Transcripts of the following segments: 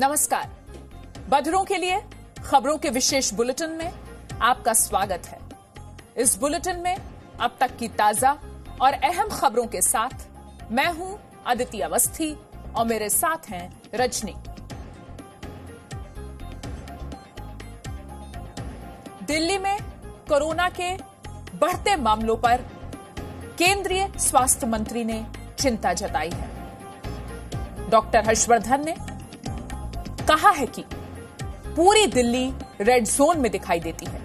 नमस्कार। बधरों के लिए, खबरों के विशेष बुलेटिन में आपका स्वागत है। इस बुलेटिन में अब तक की ताज़ा और अहम खबरों के साथ मैं हूँ अदिति अवस्थी और मेरे साथ हैं रजनी। दिल्ली में कोरोना के बढ़ते मामलों पर केंद्रीय स्वास्थ्य मंत्री ने चिंता जताई है। डॉक्टर हर्षवर्धन ने कहा है कि पूरी दिल्ली रेड जोन में दिखाई देती है।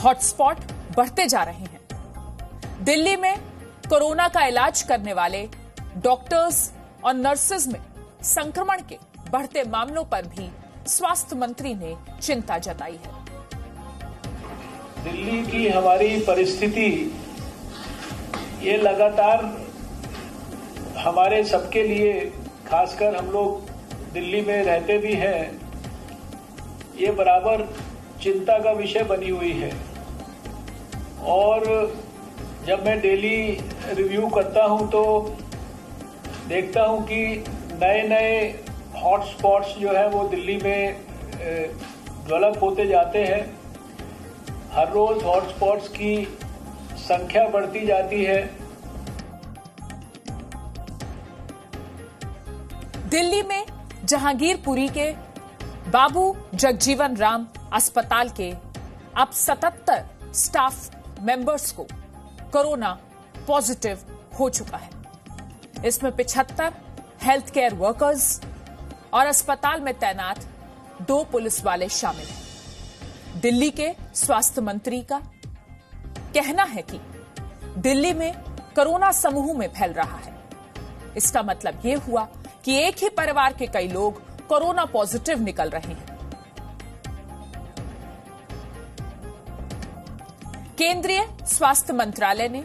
हॉटस्पॉट बढ़ते जा रहे हैं। दिल्ली में कोरोना का इलाज करने वाले डॉक्टर्स और नर्सेज में संक्रमण के बढ़ते मामलों पर भी स्वास्थ्य मंत्री ने चिंता जताई है। दिल्ली की हमारी परिस्थिति ये लगातार हमारे सबके लिए, खासकर हम लोग दिल्ली में रहते भी हैं, ये बराबर चिंता का विषय बनी हुई है। और जब मैं डेली रिव्यू करता हूँ तो देखता हूँ कि नए नए हॉटस्पॉट्स जो है, वो दिल्ली में डेवलप होते जाते हैं। हर रोज हॉटस्पॉट्स की संख्या बढ़ती जाती है। दिल्ली में जहांगीरपुरी के बाबू जगजीवन राम अस्पताल के अब 77 स्टाफ मेंबर्स को कोरोना पॉजिटिव हो चुका है। इसमें 75 हेल्थ केयर वर्कर्स और अस्पताल में तैनात दो पुलिस वाले शामिल हैं। दिल्ली के स्वास्थ्य मंत्री का कहना है कि दिल्ली में कोरोना समूह में फैल रहा है। इसका मतलब यह हुआ कि एक ही परिवार के कई लोग कोरोना पॉजिटिव निकल रहे हैं। केंद्रीय स्वास्थ्य मंत्रालय ने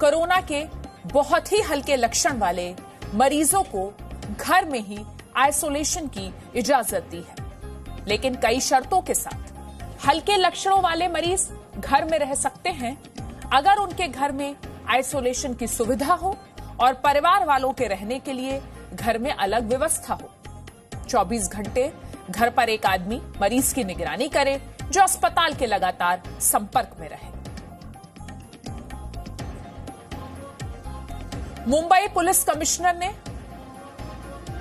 कोरोना के बहुत ही हल्के लक्षण वाले मरीजों को घर में ही आइसोलेशन की इजाज़त दी है। लेकिन कई शर्तों के साथ हल्के लक्षणों वाले मरीज़ घर में रह सकते हैं। अगर उनके घर में आइसोलेशन की सुविधा हो और परिवार वालों के रहने के लिए घर में अलग व्यवस्था हो। 24 घंटे घर पर एक आदमी मरीज़ की निगरानी करे, जो अस्पताल के लगातार संपर्क में रहे। मुंबई पुलिस कमिश्नर ने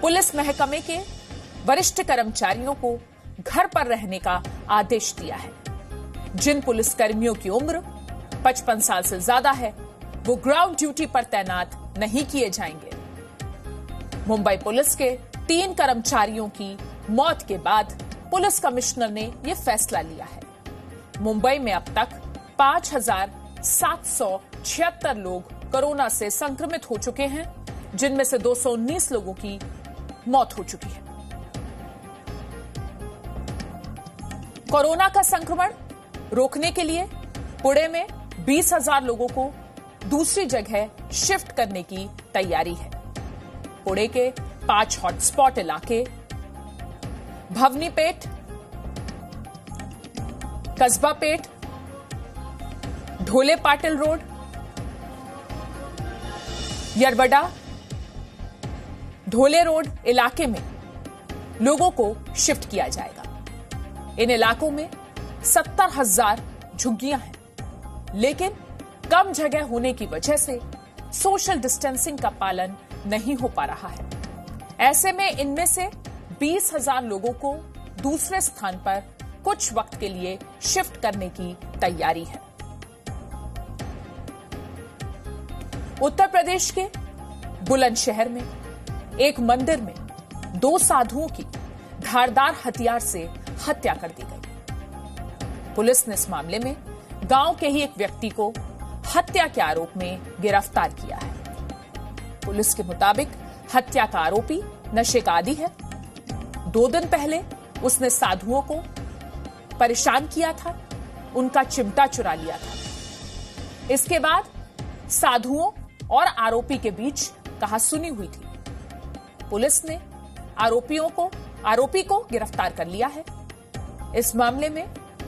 पुलिस महकमे के वरिष्ठ कर्मचारियों को घर पर रहने का आदेश दिया है। जिन पुलिस कर्मियों की उम्र 55 साल से ज़्यादा है, वो ग्राउंड ड्यूटी पर तैनात नहीं किए जाएँगे। मुंबई पुलिस के तीन कर्मचारियों की मौत के बाद पुलिस कमिश्नर ने यह फैसला लिया है। मुंबई में अब तक पाँच हज़ार सात सौ छिहत्तर लोग कोरोना से संक्रमित हो चुके हैं, जिनमें से 219 लोगों की मौत हो चुकी है। कोरोना का संक्रमण रोकने के लिए पुणे में बीस हज़ार लोगों को दूसरी जगह शिफ्ट करने की तैयारी है। पुणे के पाँच हॉटस्पॉट इलाके, भवनीपेट कस्बा पेट ढोले पाटिल रोड, यरबडा, ढोले रोड इलाके में लोगों को शिफ्ट किया जाएगा। इन इलाकों में सत्तर हज़ार झुग्गियाँ हैं, लेकिन कम जगह होने की वजह से सोशल डिस्टेंसिंग का पालन नहीं हो पा रहा है। ऐसे में इनमें से बीस हज़ार लोगों को दूसरे स्थान पर कुछ वक्त के लिए शिफ्ट करने की तैयारी है। उत्तर प्रदेश के बुलंदशहर में, एक मंदिर में दो साधुओं की धारदार हथियार से हत्या कर दी गई। पुलिस ने इस मामले में गाँव के ही एक व्यक्ति को हत्या के आरोप में गिरफ़्तार किया है। पुलिस के मुताबिक हत्या का आरोपी नशे का आदि है। दो दिन पहले उसने साधुओं को परेशान किया था, उनका चिमटा चुरा लिया था। इसके बाद साधुओं और आरोपी के बीच कहा सुनी हुई थी। पुलिस ने आरोपियों को, आरोपी को गिरफ़्तार कर लिया है। इस मामले में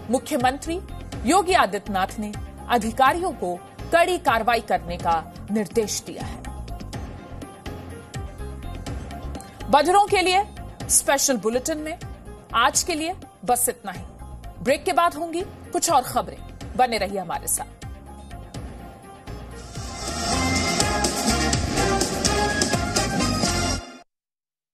मुख्यमंत्री योगी आदित्यनाथ ने अधिकारियों को कड़ी कार्रवाई करने का निर्देश दिया है। बजरों के लिए स्पेशल बुलेटिन में, आज के लिए बस इतना ही। ब्रेक के बाद होंगी कुछ और खबरें। बने रही हमारे साथ।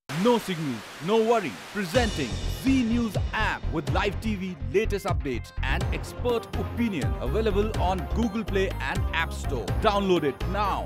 No signal no worry presenting V news app with live TV latest updates and expert opinion available on Google Play and app store download it now